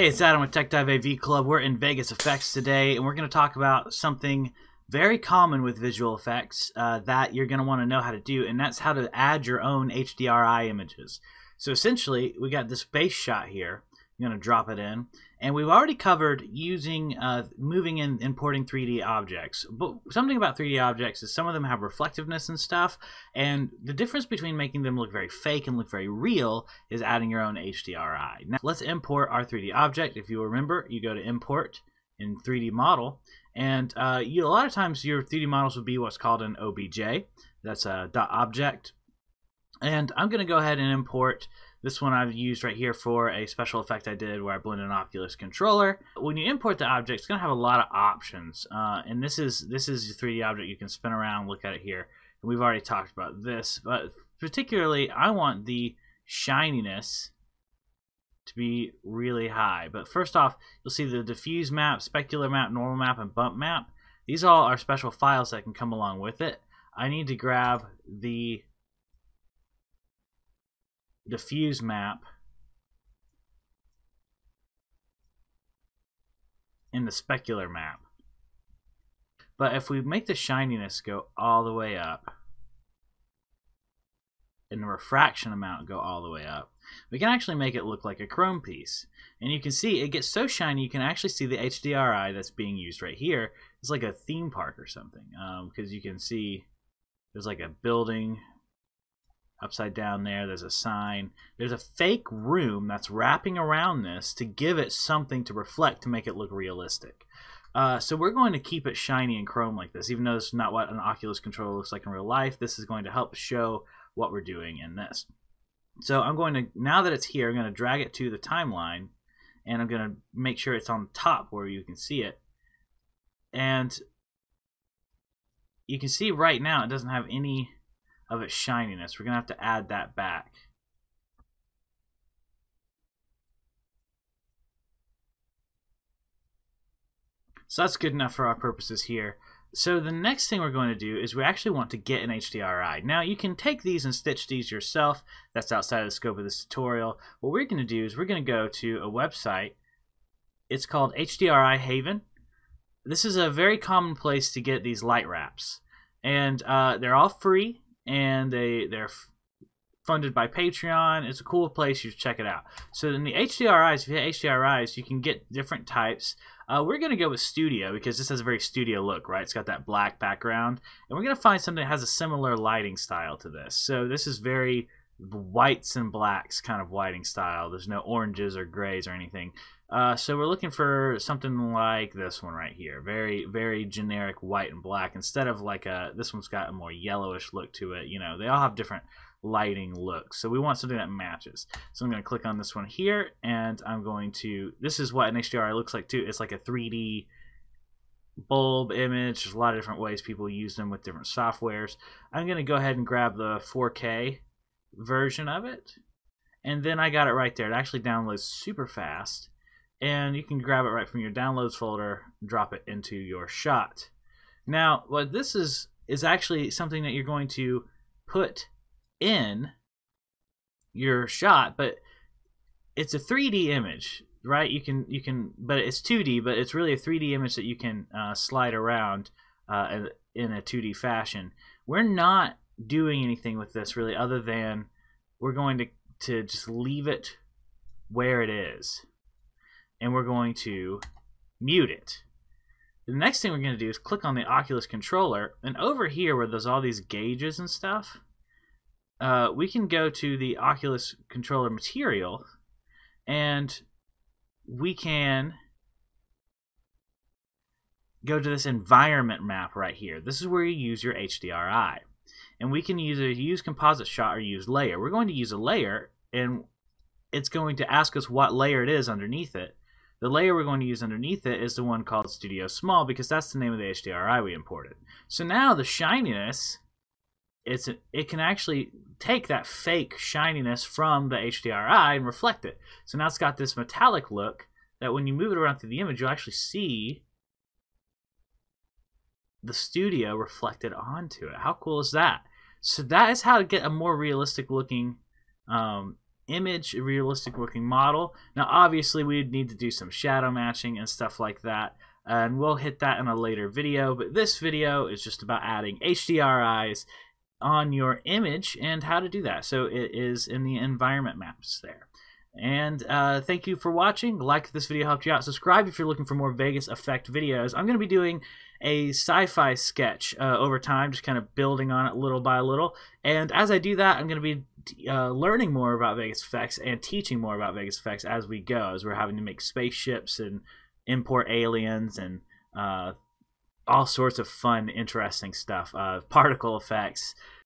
Hey, it's Adam with Tech Dive AV Club. We're in Vegas Effects today, and we're going to talk about something very common with visual effects uh, that you're going to want to know how to do, and that's how to add your own HDRI images. So essentially, we got this base shot here. I'm going to drop it in, and we've already covered using uh, moving and importing 3D objects. But something about 3D objects is some of them have reflectiveness and stuff, and the difference between making them look very fake and look very real is adding your own HDRI. Now let's import our 3D object. If you remember, you go to import in 3D model, and uh, you, a lot of times your 3D models would be what's called an OBJ. That's a dot object. And I'm going to go ahead and import this one I've used right here for a special effect I did where I blended an Oculus controller. When you import the object, it's going to have a lot of options. Uh, and this is this is your 3D object. You can spin around, look at it here. And we've already talked about this, but particularly I want the shininess to be really high. But first off, you'll see the diffuse map, specular map, normal map, and bump map. These all are special files that can come along with it. I need to grab the diffuse map in the specular map. But if we make the shininess go all the way up, and the refraction amount go all the way up, we can actually make it look like a chrome piece. And you can see it gets so shiny you can actually see the HDRI that's being used right here. It's like a theme park or something because um, you can see there's like a building upside down there. There's a sign. There's a fake room that's wrapping around this to give it something to reflect to make it look realistic. Uh, so we're going to keep it shiny and chrome like this, even though it's not what an Oculus controller looks like in real life. This is going to help show what we're doing in this. So I'm going to, now that it's here, I'm going to drag it to the timeline, and I'm going to make sure it's on top where you can see it. And you can see right now it doesn't have any of its shininess. We're going to have to add that back. So that's good enough for our purposes here. So the next thing we're going to do is we actually want to get an HDRI. Now you can take these and stitch these yourself. That's outside of the scope of this tutorial. What we're going to do is we're going to go to a website. It's called HDRI Haven. This is a very common place to get these light wraps. And uh, they're all free and they they're funded by Patreon. It's a cool place. You should check it out. So in the HDRIs, if you hit HDRIs, you can get different types. Uh, we're going to go with Studio because this has a very studio look, right? It's got that black background. And we're going to find something that has a similar lighting style to this. So this is very whites and blacks kind of lighting style. There's no oranges or grays or anything. Uh, so we're looking for something like this one right here. Very, very generic white and black. Instead of like a, this one's got a more yellowish look to it. You know, they all have different lighting looks. So we want something that matches. So I'm going to click on this one here and I'm going to, this is what an HDRI looks like too. It's like a 3D bulb image. There's a lot of different ways people use them with different softwares. I'm going to go ahead and grab the 4K version of it. And then I got it right there. It actually downloads super fast and you can grab it right from your downloads folder, drop it into your shot. Now, what this is is actually something that you're going to put in your shot, but it's a 3D image, right? You can you can, but it's 2D, but it's really a 3D image that you can uh, slide around uh, in a 2D fashion. We're not doing anything with this really, other than we're going to to just leave it where it is and we're going to mute it. The next thing we're going to do is click on the Oculus controller, and over here where there's all these gauges and stuff, uh, we can go to the Oculus controller material, and we can go to this environment map right here. This is where you use your HDRI. And we can either use composite shot or use layer. We're going to use a layer, and it's going to ask us what layer it is underneath it. The layer we're going to use underneath it is the one called Studio Small because that's the name of the HDRI we imported. So now the shininess, it's it can actually take that fake shininess from the HDRI and reflect it. So now it's got this metallic look that when you move it around through the image, you'll actually see the studio reflected onto it. How cool is that? So that is how to get a more realistic looking um, image, a realistic looking model. Now, obviously, we'd need to do some shadow matching and stuff like that, and we'll hit that in a later video. But this video is just about adding HDRIs on your image and how to do that. So it is in the environment maps there. And uh, thank you for watching. Like this video helped you out. Subscribe if you're looking for more Vegas effect videos. I'm going to be doing a sci-fi sketch uh, over time, just kind of building on it little by little. And as I do that, I'm going to be uh, learning more about Vegas effects and teaching more about Vegas effects as we go, as we're having to make spaceships and import aliens and uh, all sorts of fun, interesting stuff, uh, particle effects.